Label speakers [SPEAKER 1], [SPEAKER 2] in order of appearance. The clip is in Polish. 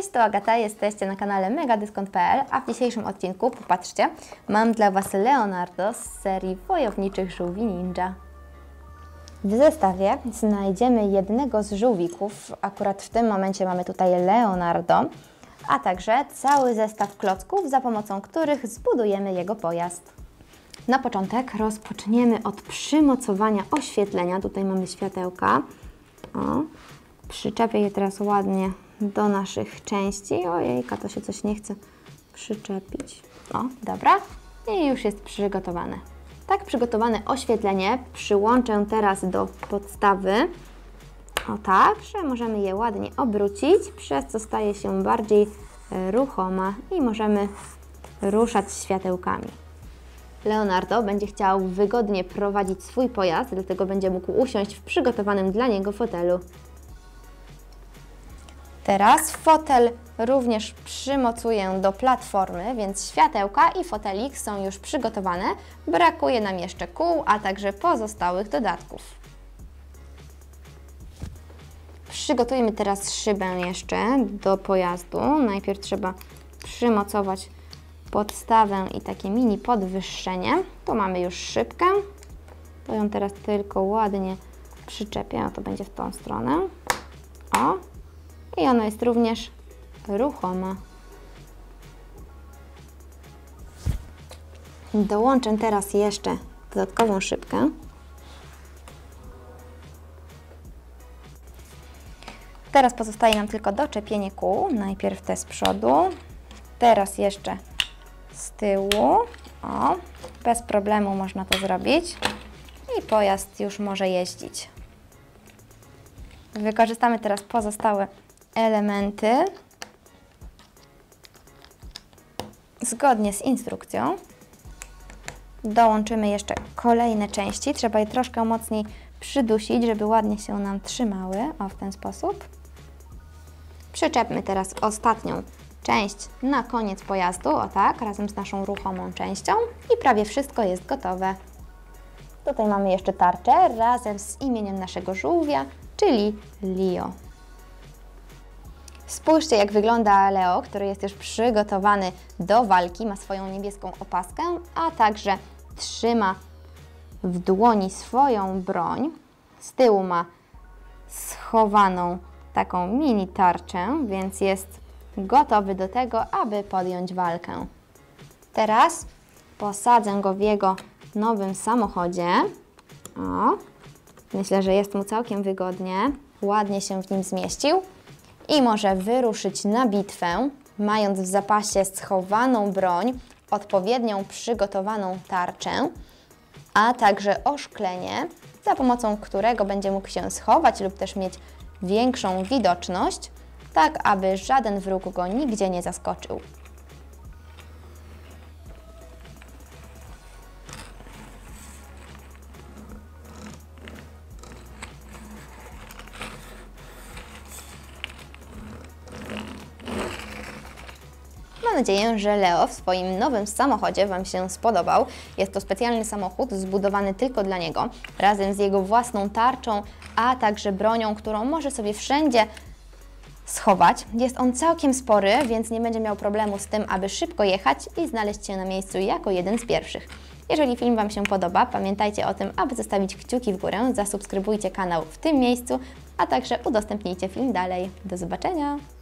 [SPEAKER 1] Cześć, to Agata, jesteście na kanale megadyskont.pl, a w dzisiejszym odcinku, popatrzcie, mam dla Was Leonardo z serii Wojowniczych Żółwi Ninja. W zestawie znajdziemy jednego z żółwików, akurat w tym momencie mamy tutaj Leonardo, a także cały zestaw klocków, za pomocą których zbudujemy jego pojazd. Na początek rozpoczniemy od przymocowania oświetlenia. Tutaj mamy światełka. O, przyczepię je teraz ładnie do naszych części. Ojejka, to się coś nie chce przyczepić. O, dobra. I już jest przygotowane. Tak przygotowane oświetlenie przyłączę teraz do podstawy. O tak, że możemy je ładnie obrócić, przez co staje się bardziej e, ruchoma i możemy ruszać światełkami. Leonardo będzie chciał wygodnie prowadzić swój pojazd, dlatego będzie mógł usiąść w przygotowanym dla niego fotelu. Teraz fotel również przymocuję do platformy, więc światełka i fotelik są już przygotowane. Brakuje nam jeszcze kół, a także pozostałych dodatków. Przygotujemy teraz szybę jeszcze do pojazdu. Najpierw trzeba przymocować podstawę i takie mini podwyższenie. Tu mamy już szybkę. To ją teraz tylko ładnie przyczepię, a to będzie w tą stronę. O, i ona jest również ruchoma. Dołączę teraz jeszcze dodatkową szybkę. Teraz pozostaje nam tylko doczepienie kół. Najpierw te z przodu, teraz jeszcze z tyłu. O, bez problemu można to zrobić. I pojazd już może jeździć. Wykorzystamy teraz pozostałe elementy zgodnie z instrukcją. Dołączymy jeszcze kolejne części. Trzeba je troszkę mocniej przydusić, żeby ładnie się nam trzymały. O, w ten sposób. Przyczepmy teraz ostatnią część na koniec pojazdu, o tak, razem z naszą ruchomą częścią i prawie wszystko jest gotowe. Tutaj mamy jeszcze tarczę razem z imieniem naszego żółwia, czyli Leo. Spójrzcie, jak wygląda Leo, który jest już przygotowany do walki, ma swoją niebieską opaskę, a także trzyma w dłoni swoją broń. Z tyłu ma schowaną taką mini tarczę, więc jest gotowy do tego, aby podjąć walkę. Teraz posadzę go w jego nowym samochodzie. O, myślę, że jest mu całkiem wygodnie. Ładnie się w nim zmieścił i może wyruszyć na bitwę, mając w zapasie schowaną broń, odpowiednią przygotowaną tarczę, a także oszklenie, za pomocą którego będzie mógł się schować lub też mieć większą widoczność, tak aby żaden wróg go nigdzie nie zaskoczył. Nadzieję, że Leo w swoim nowym samochodzie Wam się spodobał. Jest to specjalny samochód zbudowany tylko dla niego, razem z jego własną tarczą, a także bronią, którą może sobie wszędzie schować. Jest on całkiem spory, więc nie będzie miał problemu z tym, aby szybko jechać i znaleźć się na miejscu jako jeden z pierwszych. Jeżeli film Wam się podoba, pamiętajcie o tym, aby zostawić kciuki w górę, zasubskrybujcie kanał w tym miejscu, a także udostępnijcie film dalej. Do zobaczenia!